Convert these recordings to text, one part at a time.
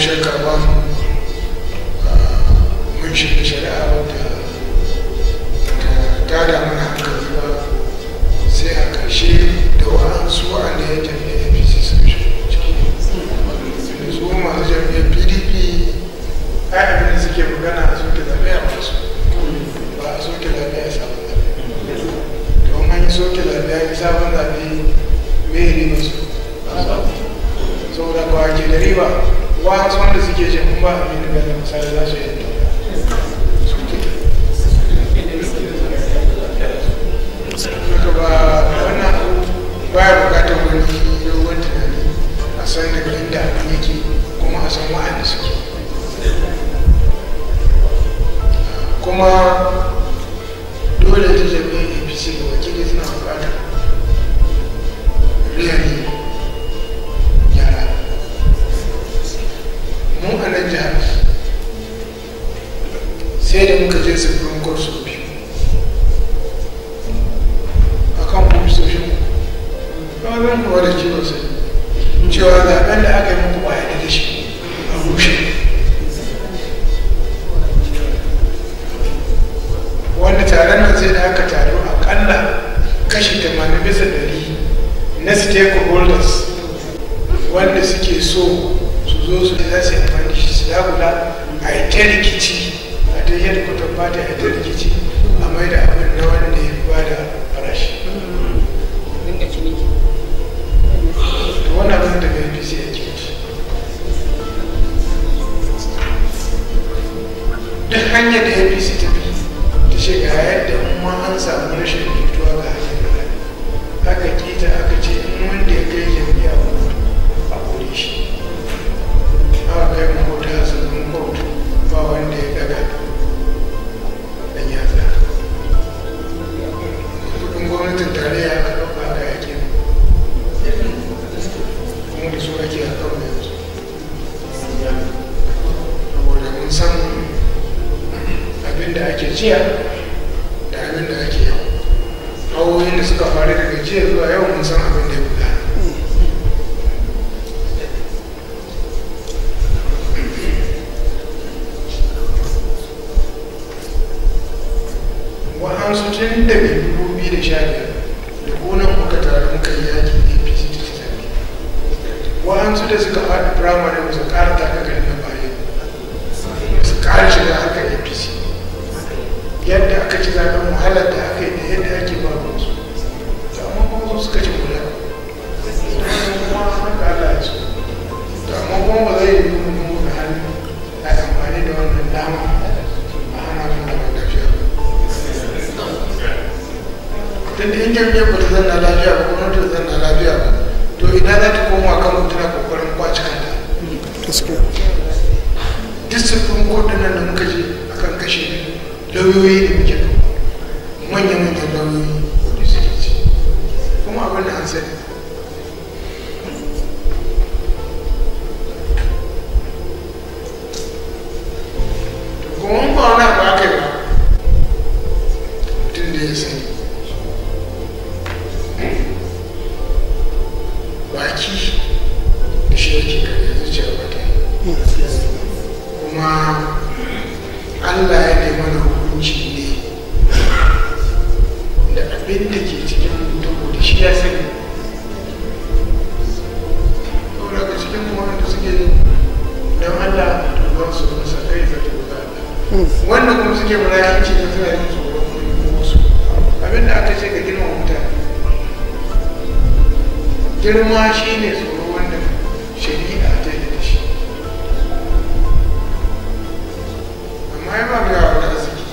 shakka ba mun shiga shari'a wadda ta da mana hankali ba sai a ƙarshe da wa'ansu wa'anda ya tafi apc sun su masu jami'ar pdp ai abin da suke magana a soke zaɓe a masu ba a soke zaɓe a sabon zaɓe. An yi soke zaɓe a sabon zaɓe masu saboda ba ke da riba. Wa'ansu wanda suke jin misali haka ba wannan abu baya buƙatar wani dogon tunani a san daga kuma a san suke. Kuma dole ta jami'in apc da wakili sai da muka je supreme court sau biyu. Akan ofisoshin ɗaurin kuwa da ciwon sai. Cewa zaɓen da aka yi muku ba ya da shi. A rushe. Wanda taron nan sai da aka taru akalla kashi 80 bisa ɗari na stakeholders wanda suke so su zo su da za su yi amfani shi su dagula a yi ta rikici. A ta yi kutan ba ta yi ta rikici a mai da abin na wanda ya ba da farashi. To wannan abin daga apc yake ci. Duk hanyar da apc ta jiya da abin da ake yau. Hawoyin da suka faru daga jiya zuwa yau mun san abin da ya buga. Wa'ansu tun da bai dubu biyu da sha biyar da gonan muka taru muka yi yaki apc ta wa'ansu da suka faɗi firamare ba su ƙara aka ci zaɓen wahalar da aka yi da yadda ake ba su. To amma kuma su suka ci kula. Kuma haka Allah ya so. To amma kuma ba zai yi kuma da hannu a amfani da wannan dama a hana mun da lafiya tunda in jami'ar ba ta zanna lafiya ba kuma ta zanna lafiya ba to idan za ta koma kan mutuna ƙoƙarin kwaci kanta? Discipline court nan da muka je akan kashe loolu yooyu yëpp jënd mooy ñoom ñooy loolu wanda kuma suke mulakinci da suna yin tsoron wasu. Abin da aka ce ga girma mutane. Girma shi ne tsoro wanda shari'a ta yi da shi. Amma ya ba mu yawa da arziki.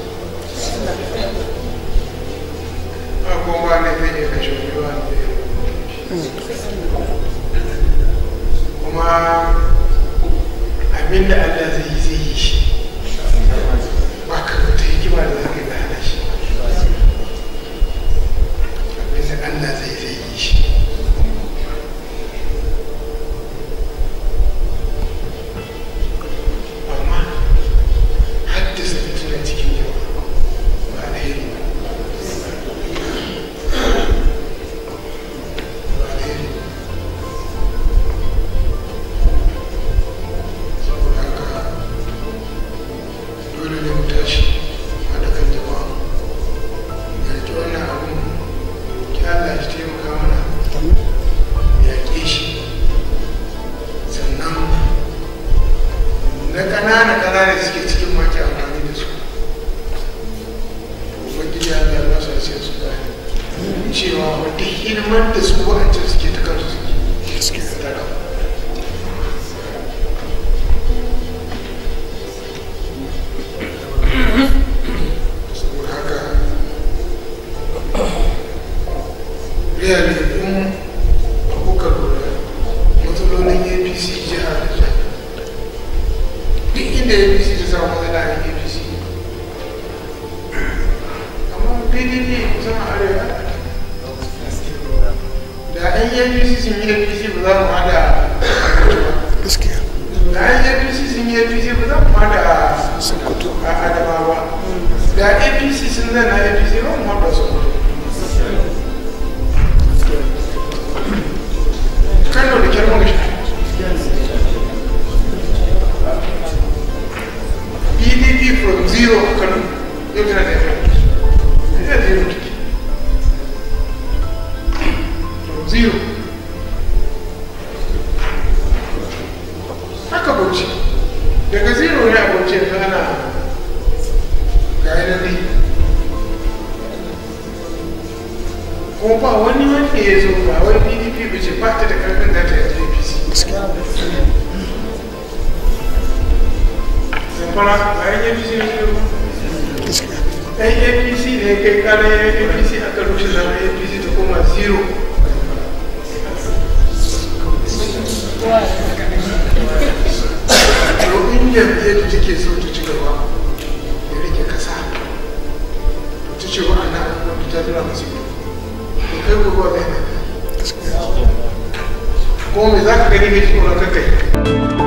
A kuma ne zai iya kashe ruwa kuma abin da Allah zai yi zai yi shi. Su sai su gane cewa wata hidimar da su wa'ancan suke ta kansu suke saboda haka really? Pdp kusan a arewa da an yi apc sun yi apc ba za mu hada. Da an yi apc sun yi apc ba za mu hada a adamawa da apc sun zana apc ba mu hada sokoto kano da kyarmar shi take from zero haka bauchi daga zero ne a bauchi yanzu ana ga yanar ne ko ba wani wanda ya zo ba wai pdp ba ce ba ta da karfin da ta yi apc zamfara ba yan apc ne ne kai kare apc aka rushe zama apc ta koma zero. To in jam'iyyar da take so ta ci gaba ya riƙe kasa to ta ce wa'annan abubuwan da ta tura masu yi. To kai gobe wa zai ko me za ka gani mai tsoron kakai